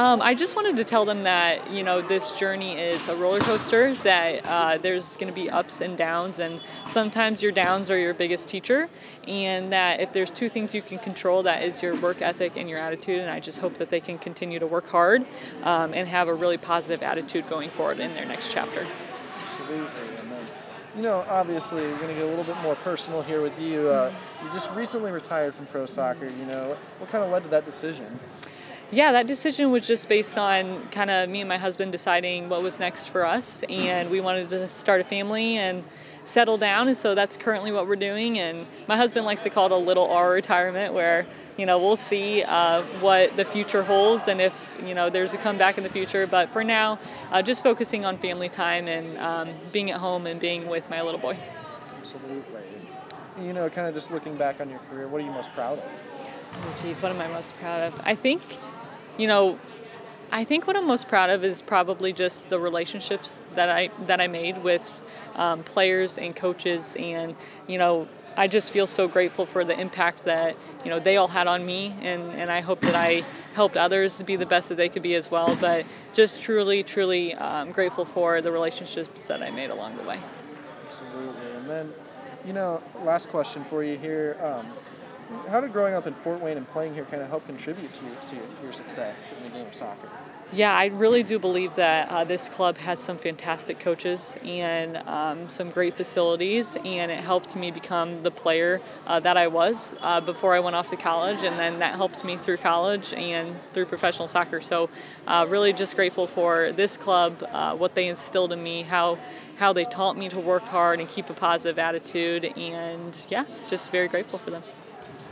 Um, I just wanted to tell them that you know this journey is a roller coaster. That uh, there's going to be ups and downs, and sometimes your downs are your biggest teacher. And that if there's two things you can control, that is your work ethic and your attitude. And I just hope that they can continue to work hard um, and have a really positive attitude going forward in their next chapter. Absolutely. And then, you know, obviously, we're going to get a little bit more personal here with you. Uh, you just recently retired from pro soccer. You know, what kind of led to that decision? Yeah, that decision was just based on kind of me and my husband deciding what was next for us, and we wanted to start a family and settle down, and so that's currently what we're doing. And my husband likes to call it a little R retirement, where you know we'll see uh, what the future holds and if you know there's a comeback in the future. But for now, uh, just focusing on family time and um, being at home and being with my little boy. Absolutely. You know, kind of just looking back on your career, what are you most proud of? Oh, geez, what am I most proud of? I think you know, I think what I'm most proud of is probably just the relationships that I that I made with um, players and coaches, and you know, I just feel so grateful for the impact that you know they all had on me, and and I hope that I helped others be the best that they could be as well. But just truly, truly um, grateful for the relationships that I made along the way. Absolutely, and then, you know, last question for you here. Um, how did growing up in Fort Wayne and playing here kind of help contribute to your, to your success in the game of soccer? Yeah, I really do believe that uh, this club has some fantastic coaches and um, some great facilities, and it helped me become the player uh, that I was uh, before I went off to college, and then that helped me through college and through professional soccer. So, uh, really, just grateful for this club, uh, what they instilled in me, how how they taught me to work hard and keep a positive attitude, and yeah, just very grateful for them.